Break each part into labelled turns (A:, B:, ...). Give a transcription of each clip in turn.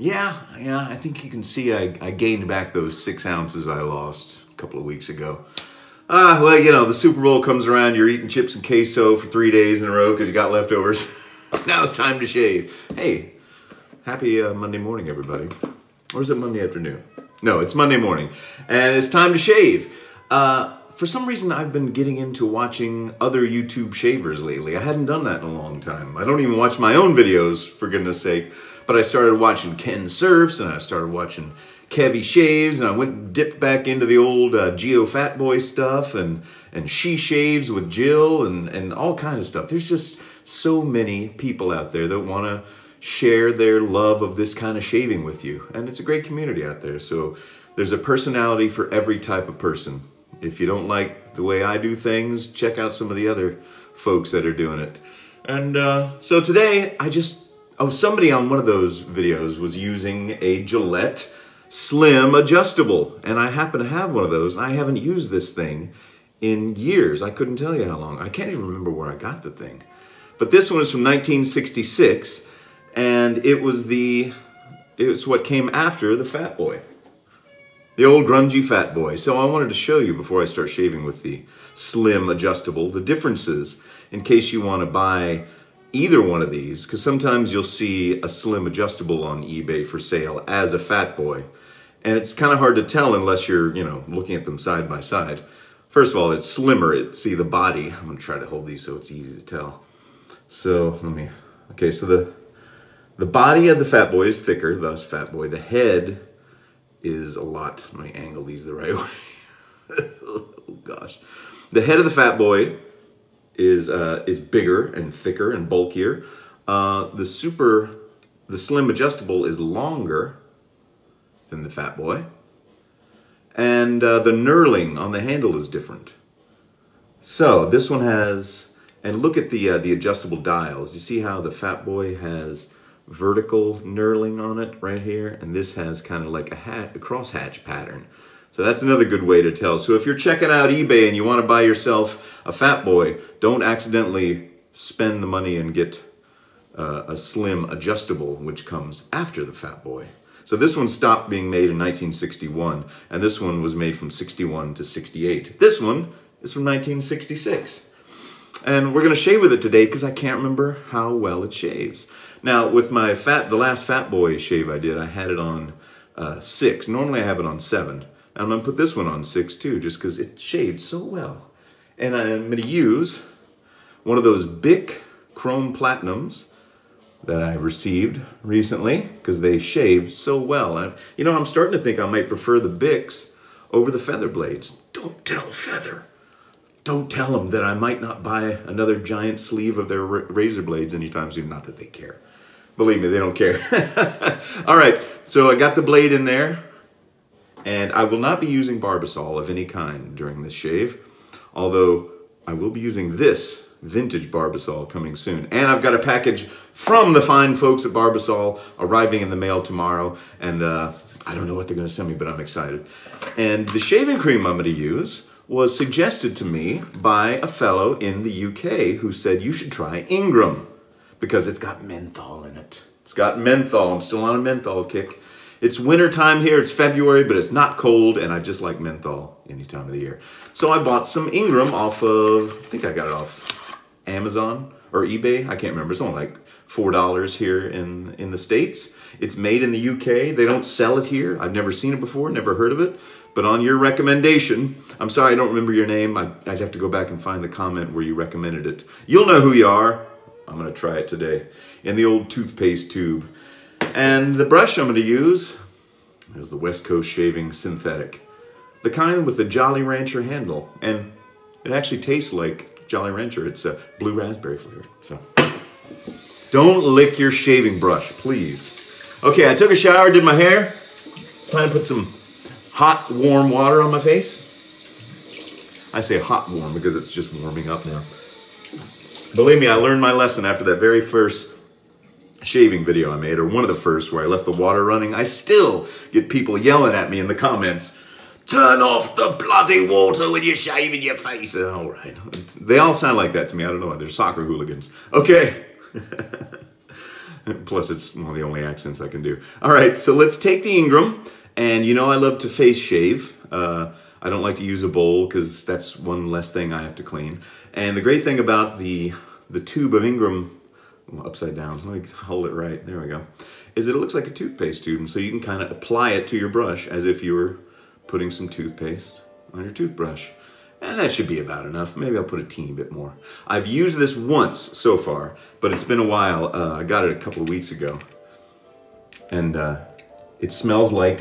A: Yeah, yeah, I think you can see I, I gained back those six ounces I lost a couple of weeks ago. Ah, well, you know, the Super Bowl comes around, you're eating chips and queso for three days in a row because you got leftovers. now it's time to shave. Hey, happy uh, Monday morning, everybody. Or is it Monday afternoon? No, it's Monday morning. And it's time to shave. Uh, for some reason, I've been getting into watching other YouTube shavers lately. I hadn't done that in a long time. I don't even watch my own videos, for goodness sake. But I started watching Ken Surfs, and I started watching Kevy Shaves, and I went dipped back into the old uh, Geo Fat Boy stuff, and and She Shaves with Jill, and and all kind of stuff. There's just so many people out there that want to share their love of this kind of shaving with you, and it's a great community out there. So there's a personality for every type of person. If you don't like the way I do things, check out some of the other folks that are doing it. And uh, so today, I just Oh, somebody on one of those videos was using a Gillette Slim Adjustable, and I happen to have one of those, I haven't used this thing in years. I couldn't tell you how long. I can't even remember where I got the thing. But this one is from 1966, and it was the, it's what came after the Fat Boy. The old grungy Fat Boy. So I wanted to show you before I start shaving with the Slim Adjustable, the differences in case you want to buy either one of these, because sometimes you'll see a slim adjustable on eBay for sale as a fat boy. And it's kind of hard to tell unless you're, you know, looking at them side by side. First of all, it's slimmer. It, see the body. I'm to try to hold these so it's easy to tell. So let me, okay, so the, the body of the fat boy is thicker, thus fat boy. The head is a lot, let me angle these the right way. oh gosh. The head of the fat boy is uh, is bigger and thicker and bulkier. Uh, the super, the slim adjustable is longer than the Fat Boy, and uh, the knurling on the handle is different. So this one has, and look at the uh, the adjustable dials. You see how the Fat Boy has vertical knurling on it right here, and this has kind of like a hat, a crosshatch pattern. So that's another good way to tell. So if you're checking out eBay and you want to buy yourself a Fat Boy, don't accidentally spend the money and get uh, a slim adjustable, which comes after the Fat Boy. So this one stopped being made in 1961, and this one was made from 61 to 68. This one is from 1966. And we're going to shave with it today because I can't remember how well it shaves. Now, with my fat, the last Fat Boy shave I did, I had it on uh, 6. Normally I have it on 7. I'm to put this one on 6 too, just because it shaved so well. And I'm to use one of those Bic Chrome Platinums that I received recently because they shave so well. I, you know, I'm starting to think I might prefer the Bics over the Feather Blades. Don't tell Feather. Don't tell them that I might not buy another giant sleeve of their razor blades anytime soon. Not that they care. Believe me, they don't care. All right, so I got the blade in there. And I will not be using Barbasol of any kind during this shave, although I will be using this vintage Barbasol coming soon. And I've got a package from the fine folks at Barbasol arriving in the mail tomorrow, and uh, I don't know what they're gonna send me, but I'm excited. And the shaving cream I'm gonna use was suggested to me by a fellow in the UK who said you should try Ingram because it's got menthol in it. It's got menthol. I'm still on a menthol kick. It's winter time here, it's February, but it's not cold, and I just like menthol any time of the year. So I bought some Ingram off of, I think I got it off Amazon or eBay, I can't remember. It's only like $4 here in, in the States. It's made in the UK. They don't sell it here. I've never seen it before, never heard of it. But on your recommendation, I'm sorry I don't remember your name. I, would have to go back and find the comment where you recommended it. You'll know who you are. I'm going to try it today in the old toothpaste tube. And the brush I'm going to use is the West Coast Shaving Synthetic. The kind with the Jolly Rancher handle. And it actually tastes like Jolly Rancher. It's a blue raspberry flavor. So don't lick your shaving brush, please. Okay, I took a shower, did my hair. Time to put some hot, warm water on my face. I say hot, warm because it's just warming up now. Believe me, I learned my lesson after that very first shaving video I made, or one of the first where I left the water running, I still get people yelling at me in the comments, turn off the bloody water when you're shaving your face. All right. They all sound like that to me. I don't know. Why. They're soccer hooligans. Okay. Plus, it's one of the only accents I can do. All right, so let's take the Ingram. And you know I love to face shave. Uh, I don't like to use a bowl because that's one less thing I have to clean. And the great thing about the, the tube of Ingram, upside down, let me hold it right, there we go, is that it looks like a toothpaste tube. So you can kind of apply it to your brush as if you were putting some toothpaste on your toothbrush. And that should be about enough. Maybe I'll put a teeny bit more. I've used this once so far, but it's been a while. Uh, I got it a couple of weeks ago. And uh, it smells like,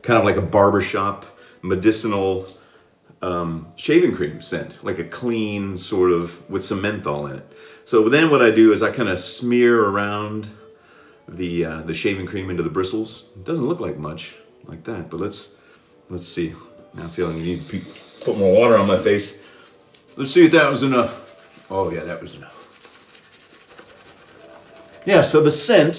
A: kind of like a barbershop medicinal um, shaving cream scent, like a clean sort of, with some menthol in it. So then what I do is I kind of smear around the, uh, the shaving cream into the bristles. It doesn't look like much like that, but let's, let's see. Now I'm feeling you need to put more water on my face. Let's see if that was enough. Oh yeah, that was enough. Yeah, so the scent,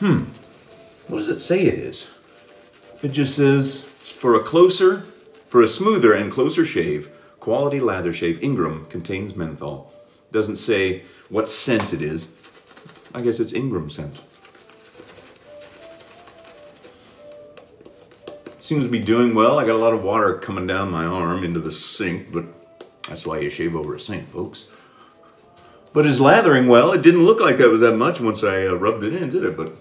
A: hmm, what does it say it is? It just says, for a closer, for a smoother and closer shave, quality lather shave Ingram contains menthol. Doesn't say what scent it is. I guess it's Ingram scent. Seems to be doing well. I got a lot of water coming down my arm into the sink, but that's why you shave over a sink, folks. But it's lathering well. It didn't look like that was that much once I uh, rubbed it in, did it? But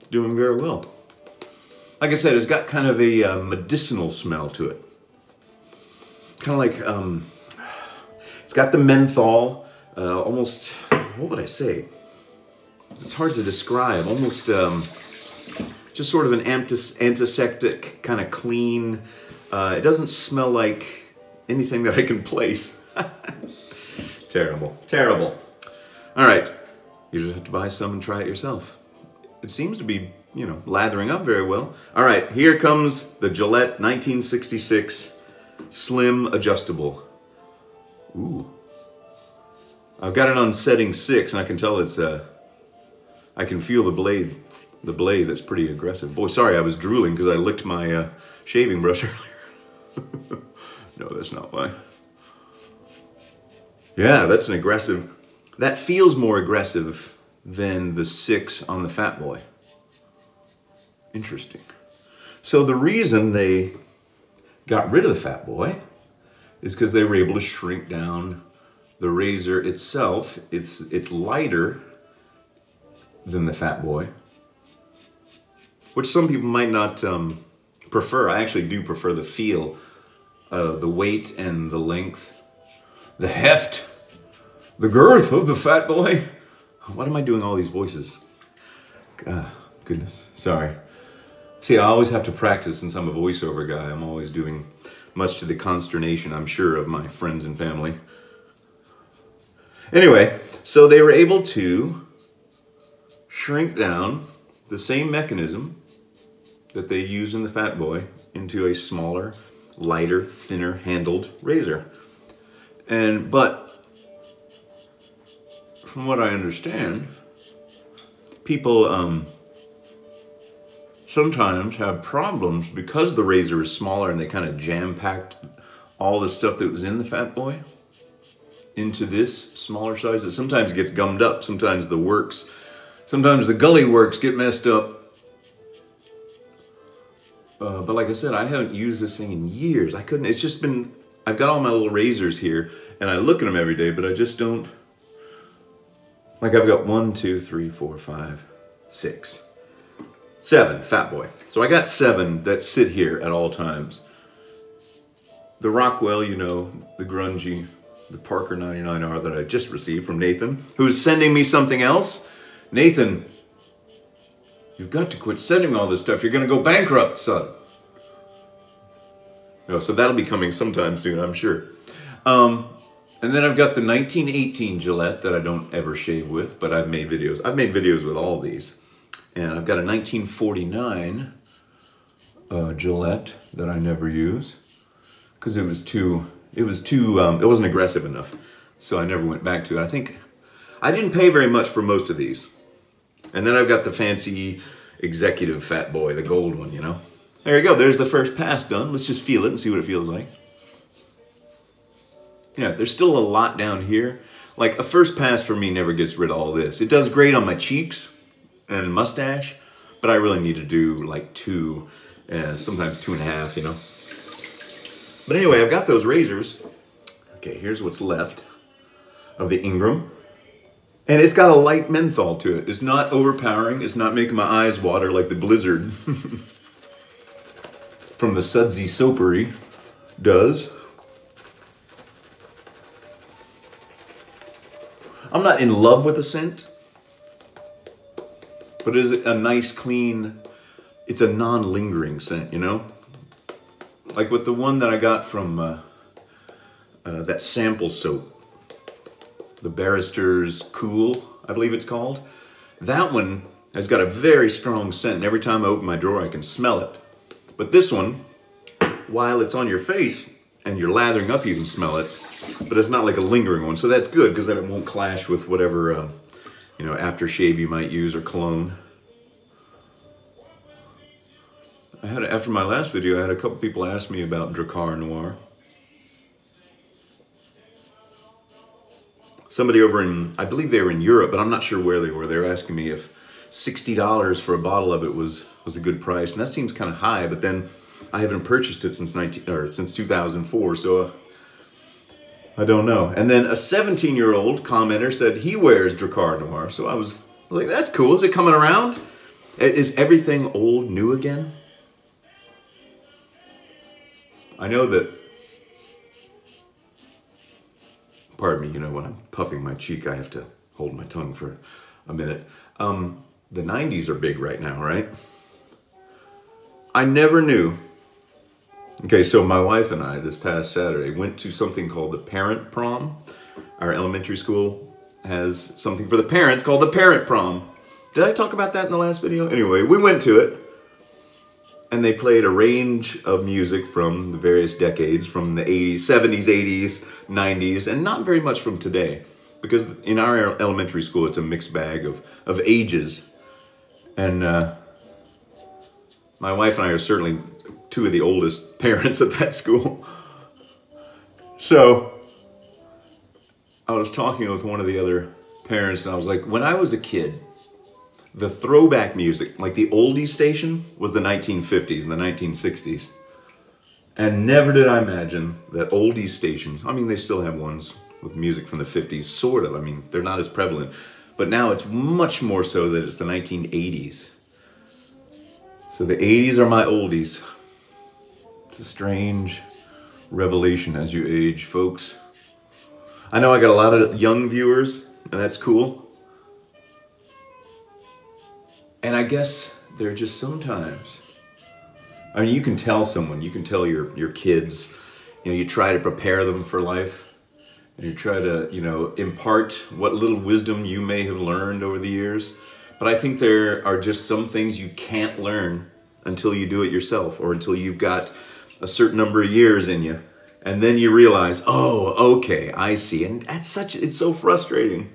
A: it's doing very well. Like I said, it's got kind of a uh, medicinal smell to it. Kind of like, um, it's got the menthol, uh, almost, what would I say? It's hard to describe, almost, um, just sort of an antis antiseptic, kind of clean. Uh, it doesn't smell like anything that I can place. terrible, terrible. All right, you just have to buy some and try it yourself. It seems to be, you know, lathering up very well. All right, here comes the Gillette 1966 Slim Adjustable. Ooh. I've got it on setting six, and I can tell it's, uh, I can feel the blade the blade that's pretty aggressive. Boy, sorry, I was drooling because I licked my uh, shaving brush earlier. no, that's not why. Yeah, that's an aggressive, that feels more aggressive than the six on the Fat Boy. Interesting. So the reason they got rid of the Fat Boy is because they were able to shrink down the razor itself. It's, it's lighter than the Fat Boy which some people might not um, prefer. I actually do prefer the feel, the weight and the length, the heft, the girth of the fat boy. What am I doing all these voices? Uh, goodness, sorry. See, I always have to practice since I'm a voiceover guy. I'm always doing much to the consternation, I'm sure, of my friends and family. Anyway, so they were able to shrink down the same mechanism that they use in the Fat Boy into a smaller, lighter, thinner handled razor. And, but, from what I understand, people um, sometimes have problems because the razor is smaller and they kind of jam-packed all the stuff that was in the Fat Boy into this smaller size. It sometimes gets gummed up. Sometimes the works, sometimes the gully works get messed up uh, but like I said, I haven't used this thing in years. I couldn't, it's just been, I've got all my little razors here and I look at them every day, but I just don't, like I've got one, two, three, four, five, six, seven, Fat Boy. So I got seven that sit here at all times. The Rockwell, you know, the grungy, the Parker 99R that I just received from Nathan, who's sending me something else. Nathan, You've got to quit sending all this stuff. You're going to go bankrupt, son. You know, so that'll be coming sometime soon, I'm sure. Um, and then I've got the 1918 Gillette that I don't ever shave with, but I've made videos. I've made videos with all these. And I've got a 1949 uh, Gillette that I never use because it was too, it was too, um, it wasn't aggressive enough. So I never went back to it. I think I didn't pay very much for most of these. And then I've got the fancy executive fat boy, the gold one, you know? There you go, there's the first pass done. Let's just feel it and see what it feels like. Yeah, there's still a lot down here. like a first pass for me never gets rid of all this. It does great on my cheeks and mustache, but I really need to do like two, uh, sometimes two and a half, you know. But anyway, I've got those razors. Okay, here's what's left of the Ingram. And it's got a light menthol to it. It's not overpowering. It's not making my eyes water like the blizzard from the Sudsy Soapery does. I'm not in love with the scent, but it is a nice, clean, it's a non-lingering scent, you know? Like with the one that I got from uh, uh, that sample soap, the Barrister's Cool, I believe it's called. That one has got a very strong scent, and every time I open my drawer, I can smell it. But this one, while it's on your face and you're lathering up, you can smell it, but it's not like a lingering one. So that's good because then it won't clash with whatever, uh, you know, aftershave you might use or cologne. I had, after my last video, I had a couple people ask me about Drakkar Noir. Somebody over in, I believe they were in Europe, but I'm not sure where they were. They were asking me if $60 for a bottle of it was, was a good price. And that seems kind of high, but then I haven't purchased it since 19, or since 2004, so uh, I don't know. And then a 17 year old commenter said he wears Drakkar Noir. So I was like, that's cool. Is it coming around? Is everything old new again? I know that, pardon me, you know, when I'm puffing my cheek, I have to hold my tongue for a minute. Um, the 90s are big right now, right? I never knew Okay, so my wife and I this past Saturday went to something called the Parent Prom. Our elementary school has something for the parents called the Parent Prom. Did I talk about that in the last video? Anyway, we went to it and they played a range of music from the various decades from the 80s, 70s, 80s, 90s, and not very much from today. Because in our elementary school, it's a mixed bag of, of ages. And uh, my wife and I are certainly two of the oldest parents at that school. So I was talking with one of the other parents and I was like, when I was a kid, the throwback music, like the oldies station, was the 1950s and the 1960s. And never did I imagine that oldies station, I mean, they still have ones with music from the 50s, sort of. I mean, they're not as prevalent. But now it's much more so that it's the 1980s. So the 80s are my oldies. It's a strange revelation as you age, folks. I know I got a lot of young viewers, and that's cool. And I guess there are just sometimes, I mean, you can tell someone, you can tell your, your kids, you know, you try to prepare them for life, and you try to, you know, impart what little wisdom you may have learned over the years. But I think there are just some things you can't learn until you do it yourself or until you've got a certain number of years in you. And then you realize, oh, okay, I see. And that's such, it's so frustrating.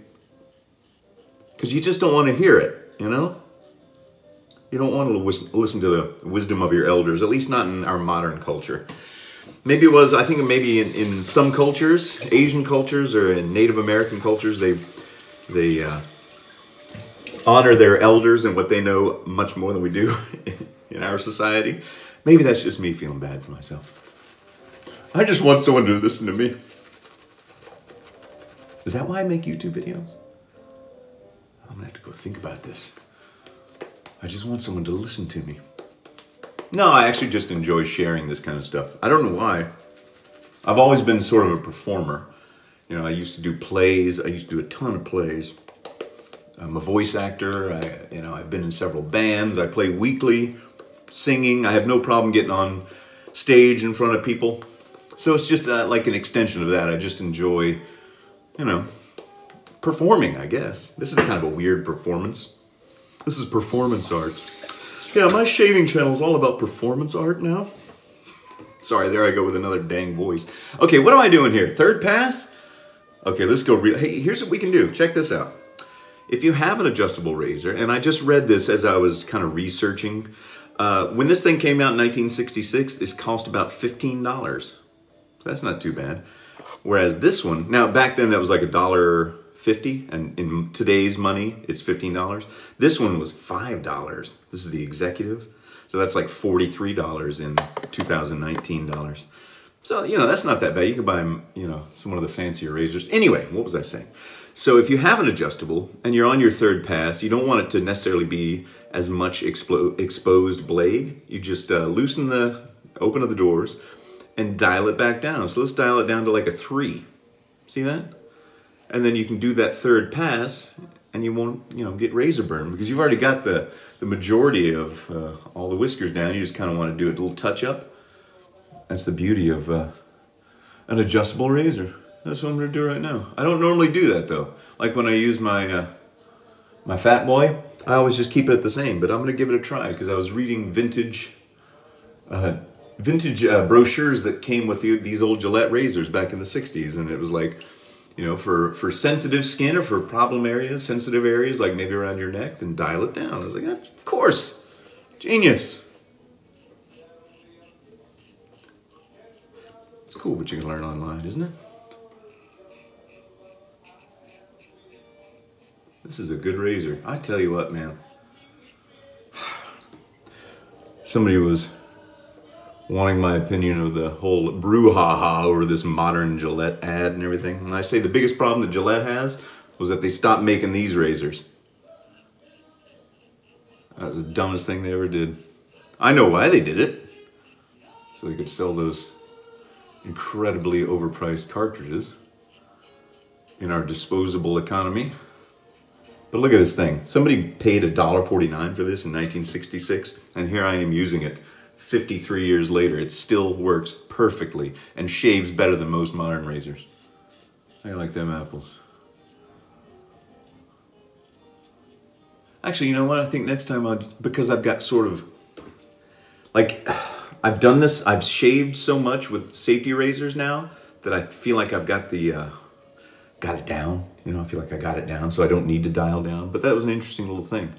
A: Because you just don't want to hear it, you know? You don't want to listen to the wisdom of your elders, at least not in our modern culture. Maybe it was, I think maybe in, in some cultures, Asian cultures or in Native American cultures, they, they uh, honor their elders and what they know much more than we do in our society. Maybe that's just me feeling bad for myself. I just want someone to listen to me. Is that why I make YouTube videos? I'm gonna have to go think about this. I just want someone to listen to me. No, I actually just enjoy sharing this kind of stuff. I don't know why. I've always been sort of a performer. You know, I used to do plays. I used to do a ton of plays. I'm a voice actor. I, you know, I've been in several bands. I play weekly singing. I have no problem getting on stage in front of people. So it's just uh, like an extension of that. I just enjoy, you know, performing, I guess. This is kind of a weird performance. This is performance art. Yeah, my shaving channel is all about performance art now. Sorry, there I go with another dang voice. Okay, what am I doing here? Third pass? Okay, let's go. hey, here's what we can do. Check this out. If you have an adjustable razor, and I just read this as I was kind of researching uh, when this thing came out in 1966, this cost about $15. So that's not too bad. Whereas this one, now back then that was like a dollar fifty, and in today's money, it's fifteen dollars. This one was five dollars. This is the executive, so that's like forty three dollars in two thousand nineteen dollars. So you know that's not that bad. You can buy you know some one of the fancier razors. Anyway, what was I saying? So if you have an adjustable and you're on your third pass, you don't want it to necessarily be as much expo exposed blade. You just uh, loosen the open of the doors and dial it back down. So let's dial it down to like a three. See that? And then you can do that third pass and you won't, you know, get razor burn because you've already got the, the majority of uh, all the whiskers down. You just kind of want to do a little touch up. That's the beauty of uh, an adjustable razor. That's what I'm gonna do right now. I don't normally do that though. Like when I use my uh, my Fat Boy, I always just keep it at the same. But I'm gonna give it a try because I was reading vintage uh, vintage uh, brochures that came with the, these old Gillette razors back in the '60s, and it was like, you know, for for sensitive skin or for problem areas, sensitive areas like maybe around your neck, then dial it down. I was like, of course, genius. It's cool what you can learn online, isn't it? This is a good razor. I tell you what, man. Somebody was wanting my opinion of the whole brouhaha over this modern Gillette ad and everything. And I say the biggest problem that Gillette has was that they stopped making these razors. That was the dumbest thing they ever did. I know why they did it. So they could sell those incredibly overpriced cartridges in our disposable economy. But look at this thing. Somebody paid $1.49 for this in 1966, and here I am using it 53 years later. It still works perfectly and shaves better than most modern razors. I like them apples. Actually, you know what? I think next time I'll, because I've got sort of, like, I've done this, I've shaved so much with safety razors now that I feel like I've got the, uh, got it down. You know, I feel like I got it down, so I don't need to dial down. But that was an interesting little thing.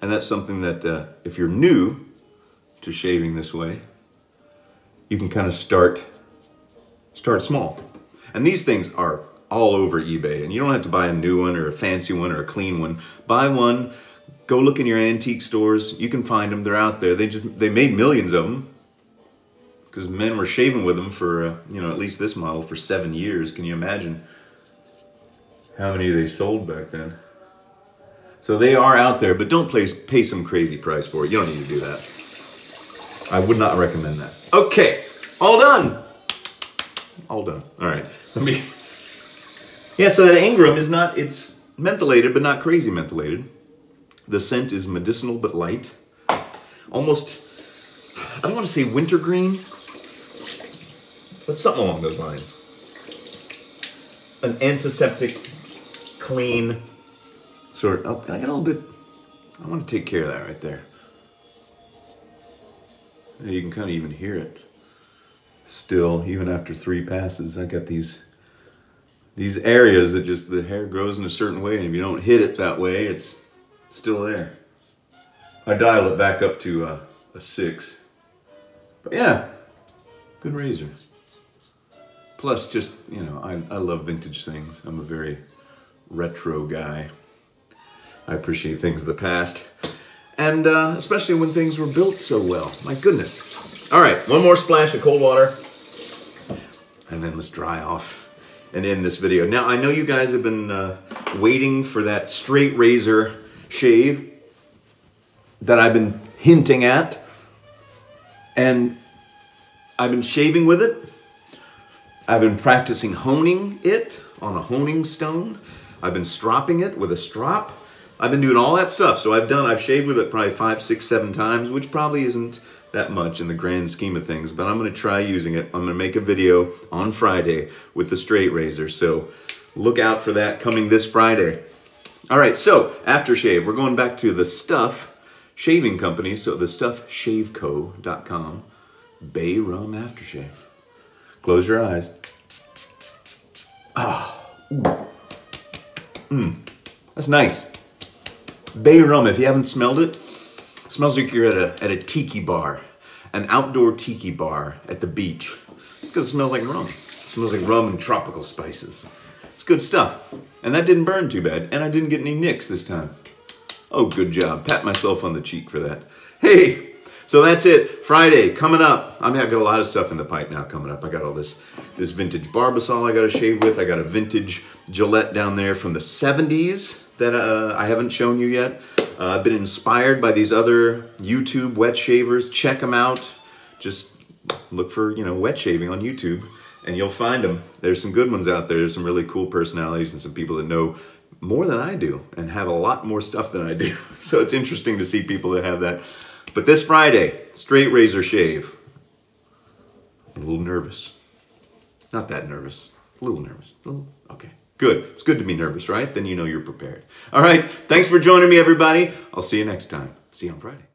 A: And that's something that uh, if you're new to shaving this way, you can kind of start, start small. And these things are all over eBay. And you don't have to buy a new one or a fancy one or a clean one. Buy one, go look in your antique stores. You can find them, they're out there. They just, they made millions of them because men were shaving with them for, uh, you know, at least this model for seven years. Can you imagine? How many they sold back then. So they are out there, but don't pay, pay some crazy price for it. You don't need to do that. I would not recommend that. Okay, all done. All done. All right, let me. Yeah, so that Ingram is not, it's mentholated, but not crazy mentholated. The scent is medicinal but light. Almost, I don't want to say wintergreen, but something along those lines. An antiseptic clean, sort oh, I got a little bit, I want to take care of that right there. You can kind of even hear it. Still, even after three passes, I got these these areas that just the hair grows in a certain way, and if you don't hit it that way, it's still there. I dial it back up to uh, a six. But yeah, good razor. Plus, just, you know, I, I love vintage things. I'm a very retro guy. I appreciate things of the past. And uh, especially when things were built so well. My goodness. All right, one more splash of cold water. And then let's dry off and end this video. Now, I know you guys have been uh, waiting for that straight razor shave that I've been hinting at. And I've been shaving with it. I've been practicing honing it on a honing stone. I've been stropping it with a strop. I've been doing all that stuff. So I've done, I've shaved with it probably five, six, seven times, which probably isn't that much in the grand scheme of things, but I'm gonna try using it. I'm gonna make a video on Friday with the straight razor. So look out for that coming this Friday. All right, so aftershave, we're going back to the Stuff Shaving Company. So the stuffshaveco.com, Bay Rum Aftershave. Close your eyes. Ah, ooh. Mmm, that's nice. Bay rum, if you haven't smelled it, it smells like you're at a, at a tiki bar, an outdoor tiki bar at the beach. Because it smells like rum. smells like rum and tropical spices. It's good stuff. And that didn't burn too bad. And I didn't get any nicks this time. Oh, good job. Pat myself on the cheek for that. Hey, so that's it. Friday coming up. I mean, I've got a lot of stuff in the pipe now coming up. I got all this this vintage Barbasol I got to shave with. I got a vintage Gillette down there from the 70s that uh, I haven't shown you yet. Uh, I've been inspired by these other YouTube wet shavers. Check them out. Just look for, you know, wet shaving on YouTube and you'll find them. There's some good ones out there. There's some really cool personalities and some people that know more than I do and have a lot more stuff than I do. So it's interesting to see people that have that. But this Friday, straight razor shave. I'm a little nervous. Not that nervous. A little nervous. A little, okay. Good. It's good to be nervous, right? Then you know you're prepared. All right. Thanks for joining me, everybody. I'll see you next time. See you on Friday.